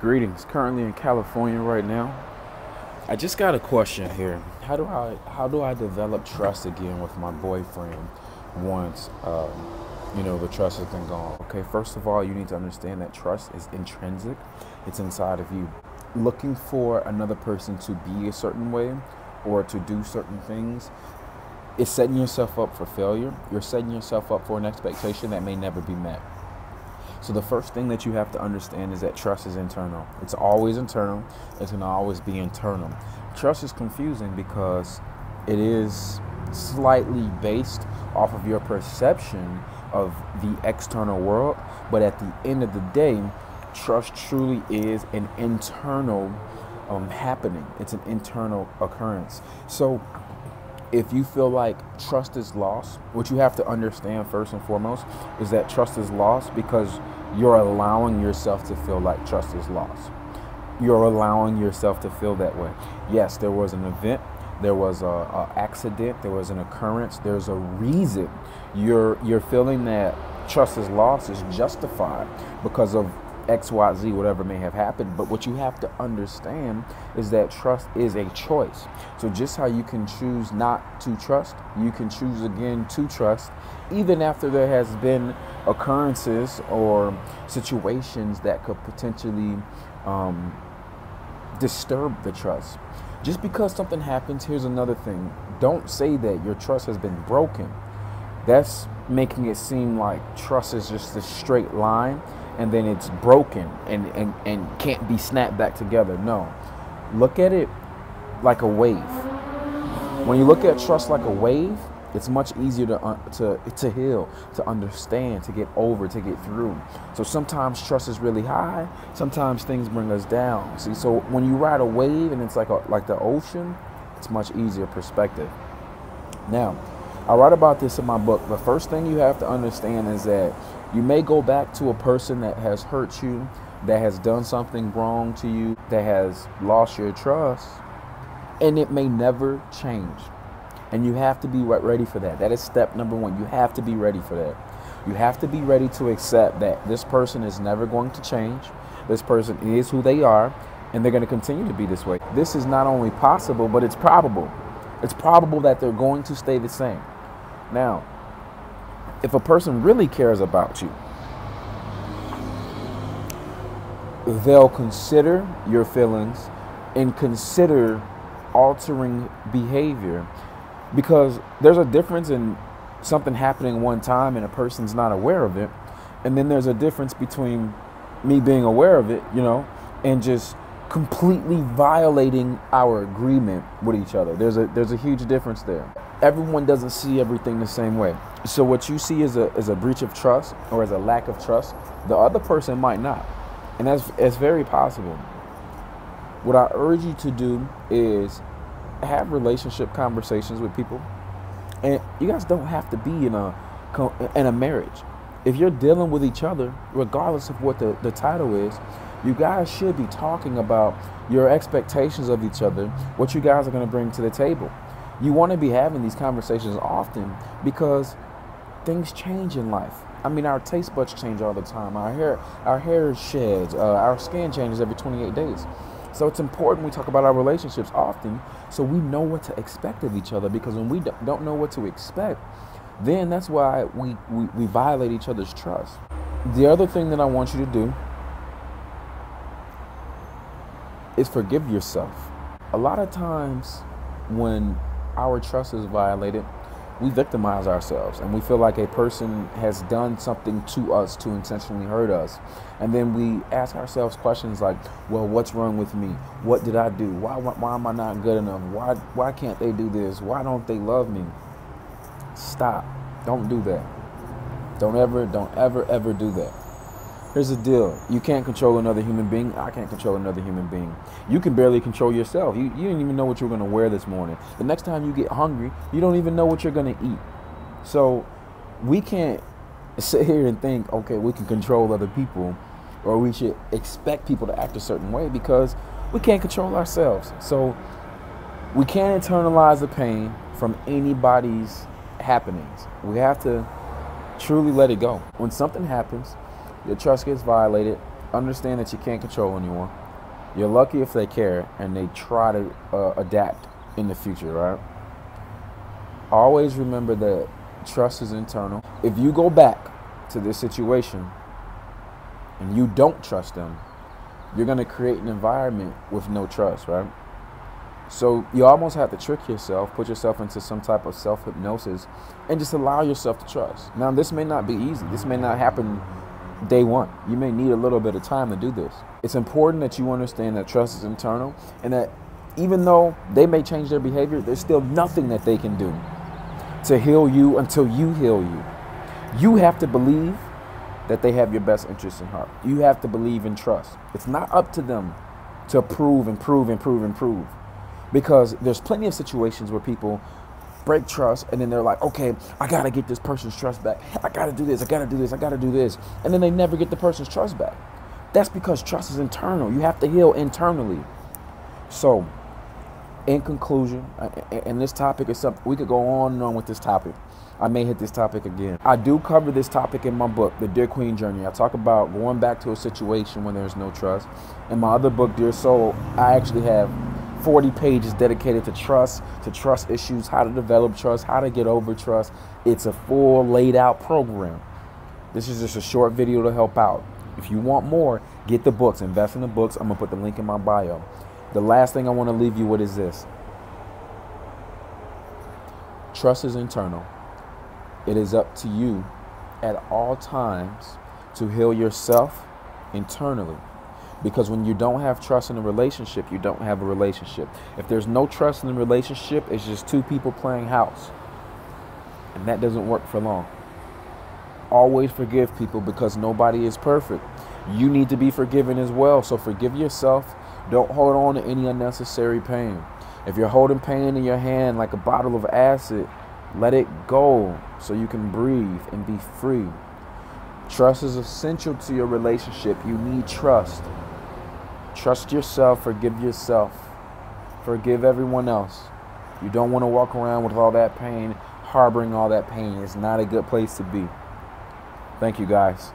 Greetings. Currently in California right now. I just got a question here. How do I how do I develop trust again with my boyfriend once um, you know the trust has been gone? Okay, first of all, you need to understand that trust is intrinsic. It's inside of you. Looking for another person to be a certain way or to do certain things is setting yourself up for failure. You're setting yourself up for an expectation that may never be met. So the first thing that you have to understand is that trust is internal. It's always internal. It's going to always be internal. Trust is confusing because it is slightly based off of your perception of the external world, but at the end of the day, trust truly is an internal um, happening. It's an internal occurrence. So if you feel like trust is lost, what you have to understand first and foremost is that trust is lost because you're allowing yourself to feel like trust is lost. You're allowing yourself to feel that way. Yes, there was an event, there was a, a accident, there was an occurrence, there's a reason you're you're feeling that trust is lost is justified because of XYZ, whatever may have happened. But what you have to understand is that trust is a choice. So just how you can choose not to trust, you can choose again to trust, even after there has been occurrences or situations that could potentially um, disturb the trust. Just because something happens, here's another thing. Don't say that your trust has been broken. That's making it seem like trust is just a straight line and then it's broken and, and, and can't be snapped back together. No. Look at it like a wave. When you look at trust like a wave, it's much easier to, to, to heal, to understand, to get over, to get through. So sometimes trust is really high. Sometimes things bring us down. See, so when you ride a wave and it's like a, like the ocean, it's much easier perspective. Now, I write about this in my book. The first thing you have to understand is that you may go back to a person that has hurt you, that has done something wrong to you, that has lost your trust, and it may never change. And you have to be ready for that. That is step number one. You have to be ready for that. You have to be ready to accept that this person is never going to change. This person is who they are, and they're going to continue to be this way. This is not only possible, but it's probable. It's probable that they're going to stay the same. Now, if a person really cares about you, they'll consider your feelings and consider altering behavior. Because there's a difference in something happening one time and a person's not aware of it. And then there's a difference between me being aware of it you know and just completely violating our agreement with each other. There's a there's a huge difference there everyone doesn't see everything the same way. So what you see is a is a breach of trust or as a lack of trust. The other person might not. And that's it's very possible. What i urge you to do is have relationship conversations with people, and you guys don't have to be in a in a marriage. If you're dealing with each other, regardless of what the, the title is, you guys should be talking about your expectations of each other, what you guys are going to bring to the table. You want to be having these conversations often because things change in life. I mean, our taste buds change all the time. Our hair, our hair sheds. Uh, our skin changes every 28 days. So it's important we talk about our relationships often so we know what to expect of each other because when we don't know what to expect, then that's why we, we, we violate each other's trust. The other thing that I want you to do is forgive yourself. A lot of times when our trust is violated, we victimize ourselves and we feel like a person has done something to us to intentionally hurt us. And then we ask ourselves questions like, well, what's wrong with me? What did I do? Why, why, why am I not good enough? Why, why can't they do this? Why don't they love me? Stop. Don't do that. Don't ever, don't ever, ever do that. Here's the deal. You can't control another human being. I can't control another human being. You can barely control yourself. You, you didn't even know what you were going to wear this morning. The next time you get hungry, you don't even know what you're going to eat. So we can't sit here and think, okay, we can control other people or we should expect people to act a certain way because we can't control ourselves. So we can't internalize the pain from anybody's happenings. We have to truly let it go. When something happens, your trust gets violated, understand that you can't control anyone. You're lucky if they care and they try to uh, adapt in the future, right? Always remember that trust is internal. If you go back to this situation and you don't trust them, you're going to create an environment with no trust, right? So you almost have to trick yourself, put yourself into some type of self hypnosis, and just allow yourself to trust. Now, this may not be easy. This may not happen day one. You may need a little bit of time to do this. It's important that you understand that trust is internal and that even though they may change their behavior, there's still nothing that they can do to heal you until you heal you. You have to believe that they have your best interest in heart. You have to believe in trust. It's not up to them to prove and prove and prove and prove because there's plenty of situations where people break trust and then they're like okay i gotta get this person's trust back. I gotta do this i gotta do this i gotta do this. And then they never get the person's trust back. That's because trust is internal. You have to heal internally. So in conclusion and this topic is something we could go on and on with this topic. I may hit this topic again. I do cover this topic in my book the dear queen journey. I talk about going back to a situation when there's no trust. In my other book dear soul i actually have 40 pages dedicated to trust, to trust issues, how to develop trust, how to get over trust. It's a full laid out program. This is just a short video to help out. If you want more, get the books, invest in the books. I'm going to put the link in my bio. The last thing I want to leave you with is this trust is internal. It is up to you at all times to heal yourself internally. Because when you don't have trust in a relationship, you don't have a relationship. If there's no trust in a relationship, it's just two people playing house. And that doesn't work for long. Always forgive people because nobody is perfect. You need to be forgiven as well. So forgive yourself. Don't hold on to any unnecessary pain. If you're holding pain in your hand like a bottle of acid, let it go so you can breathe and be free. Trust is essential to your relationship. You need trust. Trust yourself, forgive yourself, forgive everyone else. You don't want to walk around with all that pain, harboring all that pain. It's not a good place to be. Thank you, guys.